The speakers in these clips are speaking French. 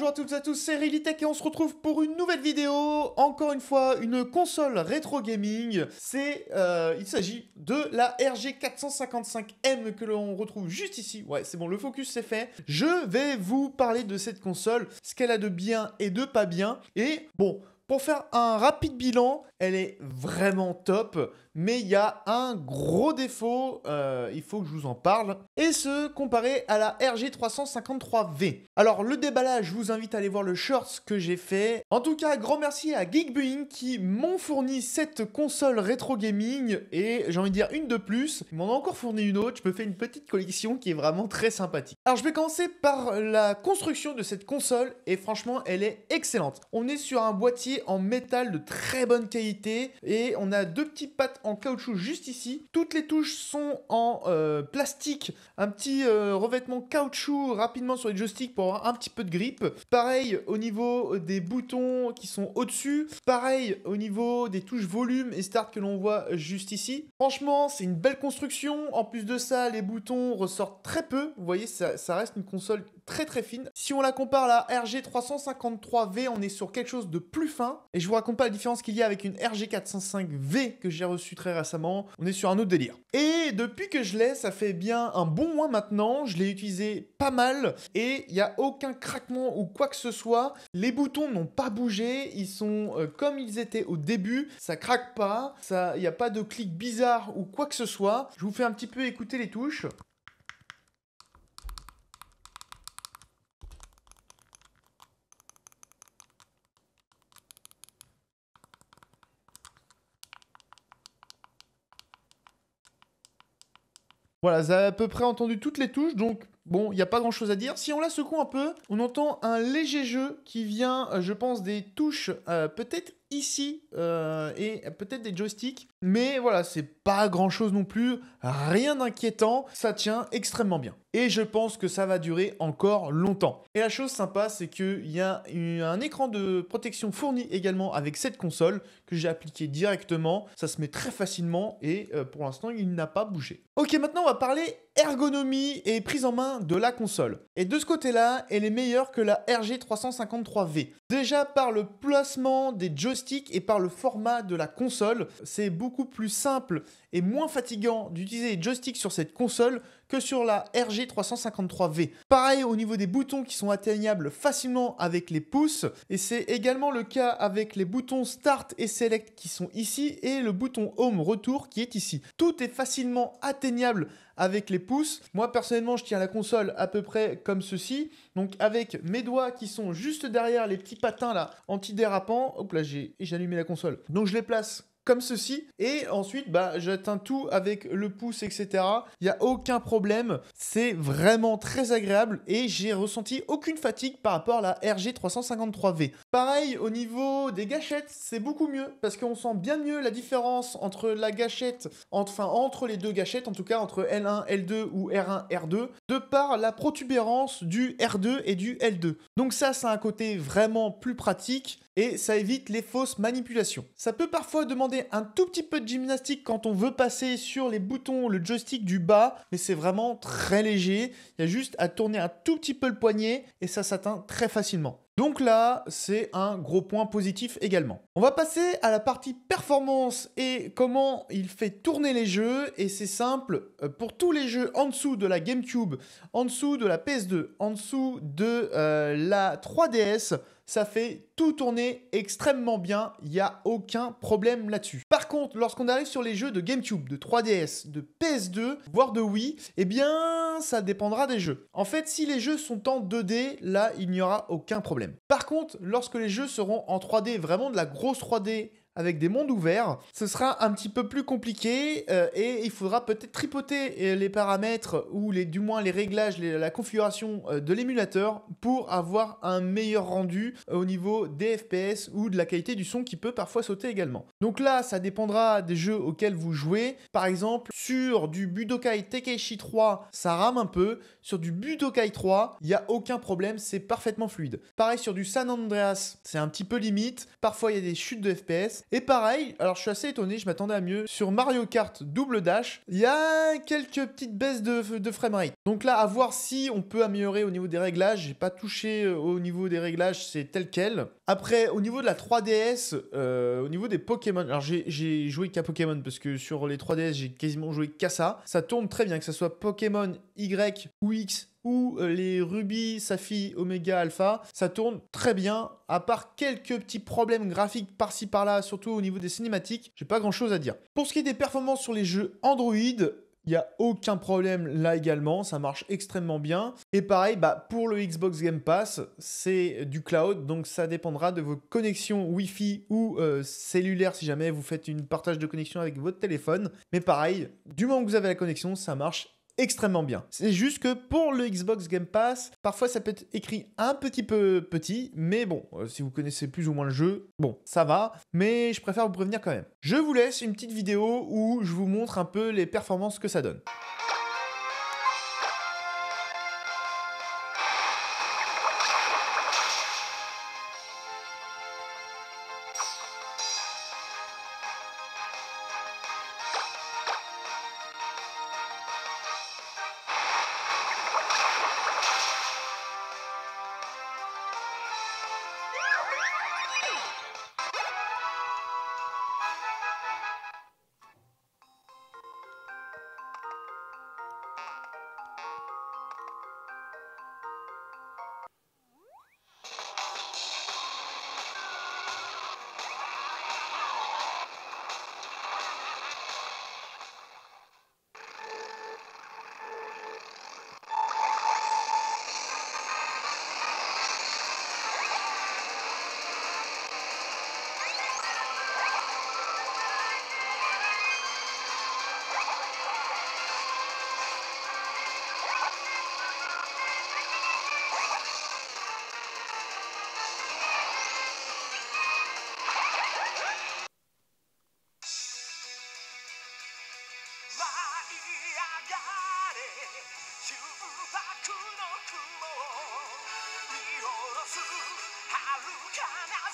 Bonjour à toutes et à tous, c'est Realitech et on se retrouve pour une nouvelle vidéo. Encore une fois, une console rétro gaming. C'est, euh, il s'agit de la RG 455M que l'on retrouve juste ici. Ouais, c'est bon, le focus c'est fait. Je vais vous parler de cette console, ce qu'elle a de bien et de pas bien. Et bon, pour faire un rapide bilan, elle est vraiment top, mais il y a un gros défaut, euh, il faut que je vous en parle, et ce comparé à la RG353V. Alors le déballage, je vous invite à aller voir le shorts que j'ai fait. En tout cas, grand merci à Geekbuing qui m'ont fourni cette console rétro gaming, et j'ai envie de dire une de plus. Ils m'en ont encore fourni une autre, je me fais une petite collection qui est vraiment très sympathique. Alors je vais commencer par la construction de cette console, et franchement, elle est excellente. On est sur un boîtier en métal de très bonne qualité et on a deux petites pattes en caoutchouc juste ici. Toutes les touches sont en euh, plastique, un petit euh, revêtement caoutchouc rapidement sur les joysticks pour avoir un petit peu de grip. Pareil au niveau des boutons qui sont au-dessus. Pareil au niveau des touches volume et start que l'on voit juste ici. Franchement, c'est une belle construction. En plus de ça, les boutons ressortent très peu. Vous voyez, ça reste une console très très fine. Si on la compare à la RG 353V, on est sur quelque chose de plus fin. Et je vous raconte pas la différence qu'il y a avec une RG 405V que j'ai reçue très récemment. On est sur un autre délire. Et depuis que je l'ai, ça fait bien un bon mois maintenant. Je l'ai utilisé pas mal et il n'y a aucun craquement ou quoi que ce soit. Les boutons n'ont pas bougé. Ils sont euh, comme ils étaient au début. Ça craque pas. Il n'y a pas de clic bizarre ou quoi que ce soit. Je vous fais un petit peu écouter les touches. Voilà, vous avez à peu près entendu toutes les touches, donc bon, il n'y a pas grand chose à dire. Si on la secoue un peu, on entend un léger jeu qui vient, euh, je pense, des touches euh, peut-être ici euh, et peut-être des joysticks. Mais voilà, c'est pas grand chose non plus, rien d'inquiétant, ça tient extrêmement bien. Et je pense que ça va durer encore longtemps. Et la chose sympa, c'est qu'il y a un écran de protection fourni également avec cette console que j'ai appliqué directement. Ça se met très facilement et euh, pour l'instant, il n'a pas bougé. Ok, maintenant on va parler ergonomie et prise en main de la console. Et de ce côté-là, elle est meilleure que la RG353V. Déjà par le placement des joysticks et par le format de la console, c'est beaucoup plus simple et moins fatigant d'utiliser les joysticks sur cette console que sur la RG353V. Pareil au niveau des boutons qui sont atteignables facilement avec les pouces et c'est également le cas avec les boutons Start et Select qui sont ici et le bouton Home Retour qui est ici. Tout est facilement atteignable avec les pouces. Moi personnellement je tiens la console à peu près comme ceci. Donc avec mes doigts qui sont juste derrière les petits patins là antidérapants. Hop là j'ai allumé la console. Donc je les place comme ceci. Et ensuite, bah, j'atteins tout avec le pouce, etc. Il n'y a aucun problème. C'est vraiment très agréable et j'ai ressenti aucune fatigue par rapport à la RG353V. Pareil, au niveau des gâchettes, c'est beaucoup mieux parce qu'on sent bien mieux la différence entre la gâchette, enfin entre les deux gâchettes, en tout cas entre L1, L2 ou R1, R2, de par la protubérance du R2 et du L2. Donc ça, c'est un côté vraiment plus pratique et ça évite les fausses manipulations. Ça peut parfois demander un tout petit peu de gymnastique quand on veut passer sur les boutons, le joystick du bas, mais c'est vraiment très léger. Il y a juste à tourner un tout petit peu le poignet et ça s'atteint très facilement. Donc là, c'est un gros point positif également. On va passer à la partie performance et comment il fait tourner les jeux. Et c'est simple, euh, pour tous les jeux en dessous de la GameCube, en dessous de la PS2, en dessous de euh, la 3DS, ça fait tout tourner extrêmement bien, il n'y a aucun problème là-dessus. Contre, lorsqu'on arrive sur les jeux de GameCube, de 3DS, de PS2, voire de Wii, eh bien, ça dépendra des jeux. En fait, si les jeux sont en 2D, là, il n'y aura aucun problème. Par contre, lorsque les jeux seront en 3D, vraiment de la grosse 3D avec des mondes ouverts, ce sera un petit peu plus compliqué euh, et il faudra peut-être tripoter euh, les paramètres ou les, du moins les réglages, la configuration euh, de l'émulateur pour avoir un meilleur rendu au niveau des FPS ou de la qualité du son qui peut parfois sauter également. Donc là, ça dépendra des jeux auxquels vous jouez. Par exemple, sur du Budokai Tenkaichi 3, ça rame un peu. Sur du Budokai 3, il n'y a aucun problème, c'est parfaitement fluide. Pareil sur du San Andreas, c'est un petit peu limite. Parfois, il y a des chutes de FPS. Et pareil, alors je suis assez étonné, je m'attendais à mieux. Sur Mario Kart Double Dash, il y a quelques petites baisses de, de framerate. Donc là, à voir si on peut améliorer au niveau des réglages. J'ai pas touché euh, au niveau des réglages, c'est tel quel. Après, au niveau de la 3DS, euh, au niveau des Pokémon, alors j'ai joué qu'à Pokémon parce que sur les 3DS, j'ai quasiment joué qu'à ça. Ça tourne très bien, que ce soit Pokémon Y ou X ou euh, les Ruby, Safi, Omega, Alpha, ça tourne très bien, à part quelques petits problèmes graphiques par-ci par-là, surtout au niveau des cinématiques, j'ai pas grand-chose à dire. Pour ce qui est des performances sur les jeux Android, il n'y a aucun problème là également, ça marche extrêmement bien. Et pareil, bah, pour le Xbox Game Pass, c'est du cloud, donc ça dépendra de vos connexions Wi-Fi ou euh, cellulaires si jamais vous faites une partage de connexion avec votre téléphone. Mais pareil, du moment que vous avez la connexion, ça marche extrêmement bien. C'est juste que pour le Xbox Game Pass, parfois ça peut être écrit un petit peu petit, mais bon, euh, si vous connaissez plus ou moins le jeu, bon, ça va, mais je préfère vous prévenir quand même. Je vous laisse une petite vidéo où je vous montre un peu les performances que ça donne.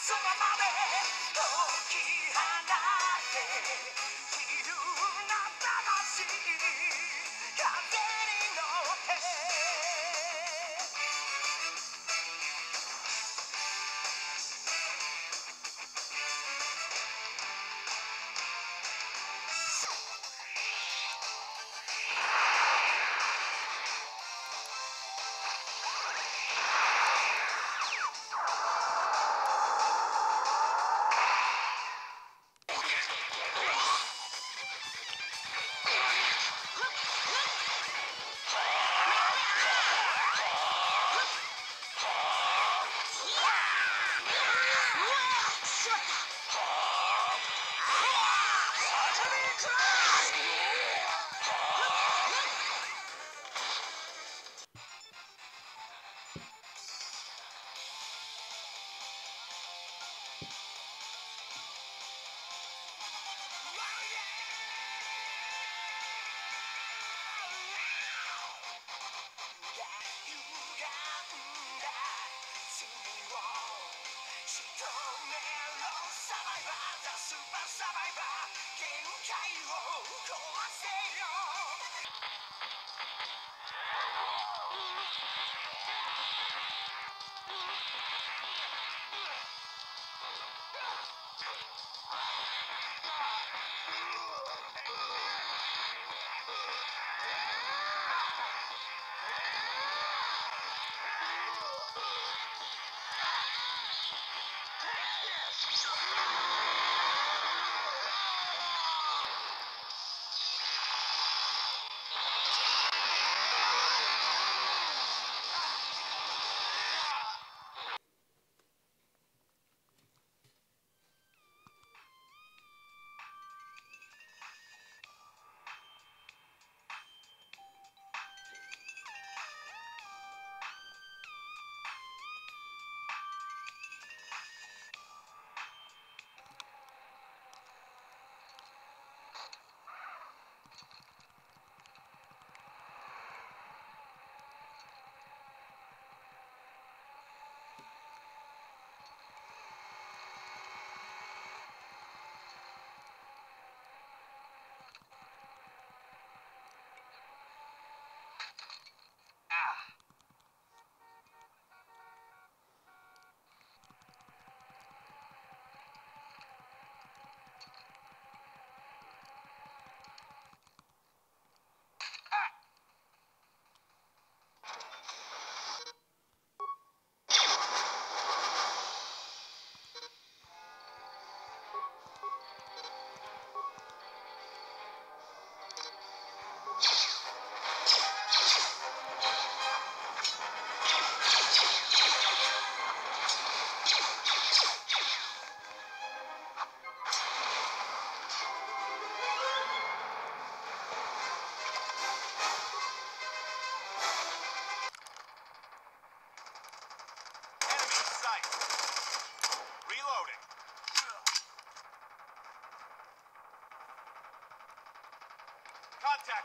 Somebody.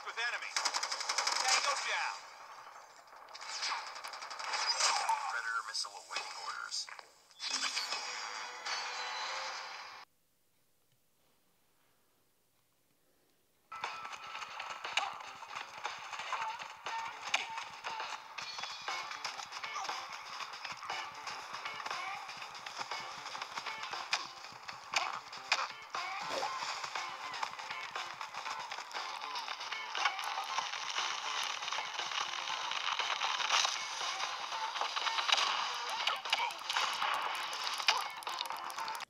With enemy. Tango down.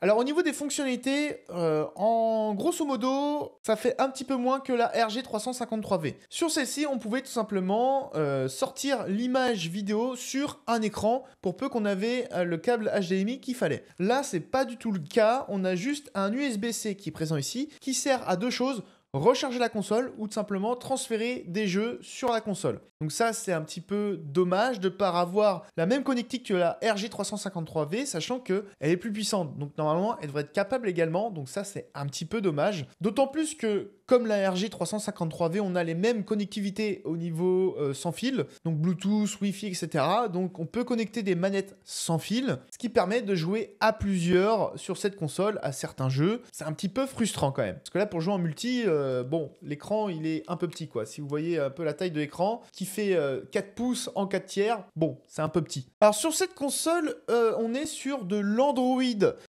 Alors au niveau des fonctionnalités, euh, en grosso modo, ça fait un petit peu moins que la RG353V. Sur celle-ci, on pouvait tout simplement euh, sortir l'image vidéo sur un écran pour peu qu'on avait euh, le câble HDMI qu'il fallait. Là, c'est pas du tout le cas. On a juste un USB-C qui est présent ici, qui sert à deux choses recharger la console ou tout simplement transférer des jeux sur la console. Donc ça, c'est un petit peu dommage de ne pas avoir la même connectique que la RG353V, sachant qu'elle est plus puissante. Donc normalement, elle devrait être capable également. Donc ça, c'est un petit peu dommage. D'autant plus que comme la RG353V, on a les mêmes connectivités au niveau euh, sans fil, donc Bluetooth, Wi-Fi, etc. Donc on peut connecter des manettes sans fil, ce qui permet de jouer à plusieurs sur cette console à certains jeux. C'est un petit peu frustrant quand même, parce que là pour jouer en multi, euh, bon, l'écran il est un peu petit quoi. Si vous voyez un peu la taille de l'écran, qui fait 4 euh, pouces en 4 tiers, bon, c'est un peu petit. Alors sur cette console, on est sur de l'Android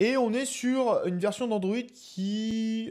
et on est sur une version d'Android qui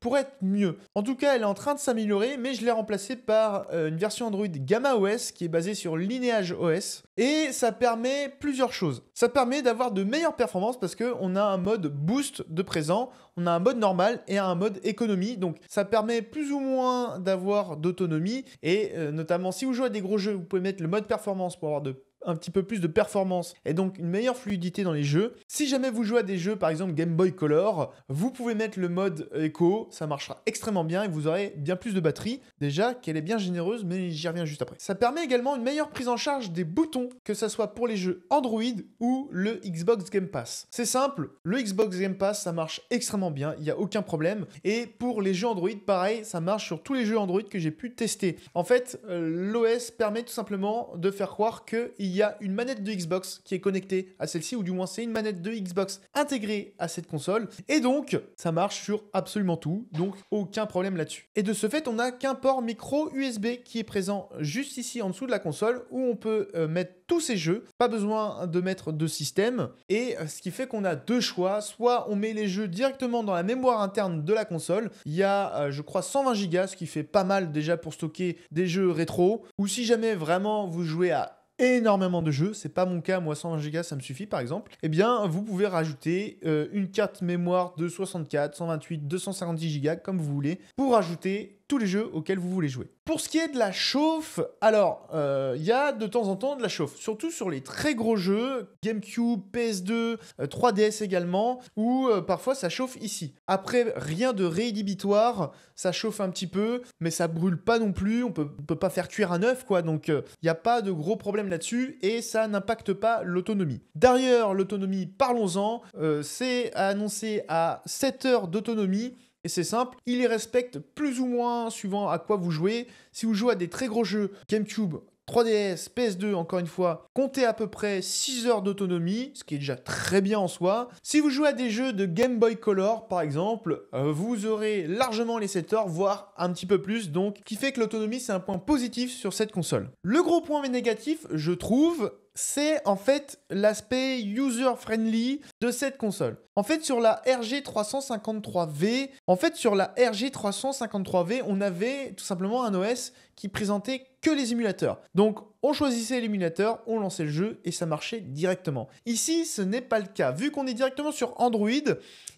pourrait être mieux. En tout cas, elle est en train de s'améliorer, mais je l'ai remplacée par euh, une version Android Gamma OS qui est basée sur Lineage OS. Et ça permet plusieurs choses. Ça permet d'avoir de meilleures performances parce qu'on a un mode boost de présent, on a un mode normal et un mode économie. Donc ça permet plus ou moins d'avoir d'autonomie. Et euh, notamment si vous jouez à des gros jeux, vous pouvez mettre le mode performance pour avoir de un petit peu plus de performance et donc une meilleure fluidité dans les jeux. Si jamais vous jouez à des jeux par exemple Game Boy Color, vous pouvez mettre le mode Echo, ça marchera extrêmement bien et vous aurez bien plus de batterie. Déjà qu'elle est bien généreuse, mais j'y reviens juste après. Ça permet également une meilleure prise en charge des boutons, que ce soit pour les jeux Android ou le Xbox Game Pass. C'est simple, le Xbox Game Pass ça marche extrêmement bien, il n'y a aucun problème. Et pour les jeux Android, pareil, ça marche sur tous les jeux Android que j'ai pu tester. En fait, euh, l'OS permet tout simplement de faire croire qu'il il y a une manette de Xbox qui est connectée à celle-ci, ou du moins c'est une manette de Xbox intégrée à cette console. Et donc, ça marche sur absolument tout, donc aucun problème là-dessus. Et de ce fait, on n'a qu'un port micro USB qui est présent juste ici en dessous de la console, où on peut euh, mettre tous ces jeux, pas besoin de mettre de système, et euh, ce qui fait qu'on a deux choix, soit on met les jeux directement dans la mémoire interne de la console, il y a euh, je crois 120 Go, ce qui fait pas mal déjà pour stocker des jeux rétro, ou si jamais vraiment vous jouez à énormément de jeux, c'est pas mon cas, moi 120 Go ça me suffit par exemple, eh bien vous pouvez rajouter euh, une carte mémoire de 64, 128, 256 Go comme vous voulez pour ajouter tous les jeux auxquels vous voulez jouer. Pour ce qui est de la chauffe, alors euh, il y a de temps en temps de la chauffe, surtout sur les très gros jeux, GameCube, PS2, 3DS euh, également, où euh, parfois ça chauffe ici. Après, rien de rédhibitoire, ça chauffe un petit peu, mais ça brûle pas non plus, on peut, peut pas faire cuire un œuf quoi, donc il n'y a pas de gros problème là-dessus et ça n'impacte pas l'autonomie. D'ailleurs, l'autonomie, parlons-en, c'est annoncé à 7 heures d'autonomie et c'est simple, il les respecte plus ou moins suivant à quoi vous jouez. Si vous jouez à des très gros jeux, GameCube, 3DS, PS2, encore une fois, comptez à peu près 6 heures d'autonomie, ce qui est déjà très bien en soi. Si vous jouez à des jeux de Game Boy Color, par exemple, euh, vous aurez largement les 7 heures, voire un petit peu plus, donc qui fait que l'autonomie, c'est un point positif sur cette console. Le gros point négatif, je trouve, c'est en fait l'aspect user-friendly de cette console. En fait, sur la RG353V, en fait, sur la RG353V, on avait tout simplement un OS qui présentait que les émulateurs. Donc, on choisissait l'émulateur, on lançait le jeu et ça marchait directement. Ici, ce n'est pas le cas. Vu qu'on est directement sur Android,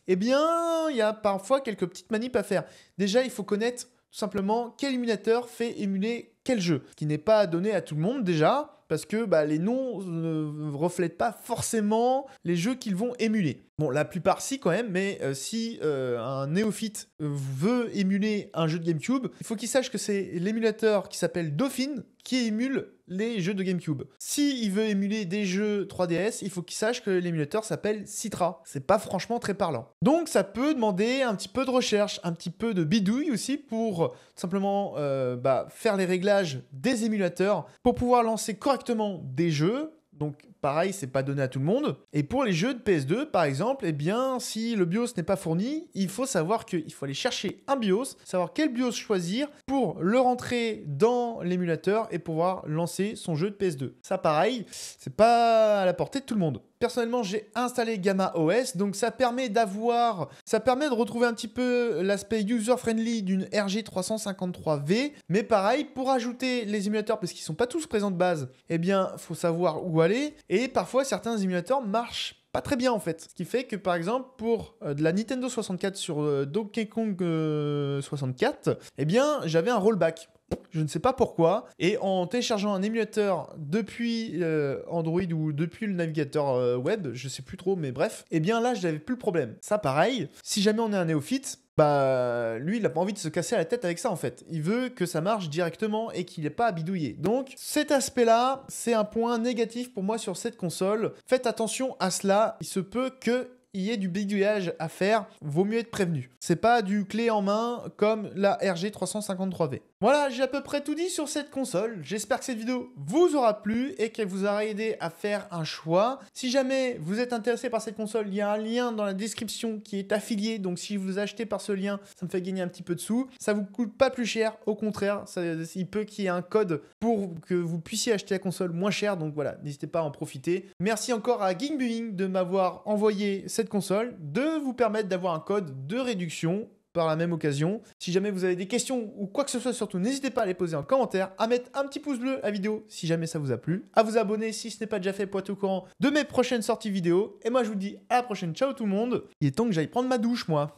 eh bien, il y a parfois quelques petites manips à faire. Déjà, il faut connaître tout simplement quel émulateur fait émuler quel jeu, qui n'est pas donné à tout le monde déjà parce que bah, les noms ne reflètent pas forcément les jeux qu'ils vont émuler. Bon, la plupart si quand même, mais euh, si euh, un néophyte veut émuler un jeu de GameCube, il faut qu'il sache que c'est l'émulateur qui s'appelle Dauphine qui émule les jeux de GameCube. Si il veut émuler des jeux 3DS, il faut qu'il sache que l'émulateur s'appelle Citra. C'est pas franchement très parlant. Donc ça peut demander un petit peu de recherche, un petit peu de bidouille aussi pour simplement euh, bah, faire les réglages des émulateurs pour pouvoir lancer correctement des jeux. Donc pareil, c'est pas donné à tout le monde. Et pour les jeux de PS2, par exemple, eh bien, si le BIOS n'est pas fourni, il faut savoir qu'il faut aller chercher un BIOS, savoir quel BIOS choisir pour le rentrer dans l'émulateur et pouvoir lancer son jeu de PS2. Ça, pareil, c'est pas à la portée de tout le monde. Personnellement, j'ai installé Gamma OS, donc ça permet d'avoir, ça permet de retrouver un petit peu l'aspect user-friendly d'une RG353V, mais pareil, pour ajouter les émulateurs, parce qu'ils sont pas tous présents de base, eh bien, faut savoir où aller, et parfois certains émulateurs marchent pas très bien en fait. Ce qui fait que par exemple pour euh, de la Nintendo 64 sur euh, Donkey Kong 64, euh, eh bien j'avais un rollback. Je ne sais pas pourquoi. Et en téléchargeant un émulateur depuis Android ou depuis le navigateur web, je sais plus trop, mais bref, eh bien là, j'avais plus le problème. Ça, pareil, si jamais on est un néophyte, bah lui il a pas envie de se casser la tête avec ça en fait. Il veut que ça marche directement et qu'il n'ait pas à bidouiller. Donc cet aspect là, c'est un point négatif pour moi sur cette console. Faites attention à cela, il se peut que il y ait du bidouillage à faire, vaut mieux être prévenu. C'est pas du clé en main comme la RG 353V. Voilà, j'ai à peu près tout dit sur cette console. J'espère que cette vidéo vous aura plu et qu'elle vous aura aidé à faire un choix. Si jamais vous êtes intéressé par cette console, il y a un lien dans la description qui est affilié. Donc si vous achetez par ce lien, ça me fait gagner un petit peu de sous. Ça vous coûte pas plus cher, au contraire, il peut qu'il y ait un code pour que vous puissiez acheter la console moins cher. Donc voilà, n'hésitez pas à en profiter. Merci encore à Gamebuying de m'avoir envoyé cette console, de vous permettre d'avoir un code de réduction par la même occasion. Si jamais vous avez des questions ou quoi que ce soit, surtout n'hésitez pas à les poser en commentaire, à mettre un petit pouce bleu à la vidéo si jamais ça vous a plu, à vous abonner si ce n'est pas déjà fait pour être au courant de mes prochaines sorties vidéo. Et moi je vous dis à la prochaine, ciao tout le monde. Il est temps que j'aille prendre ma douche moi.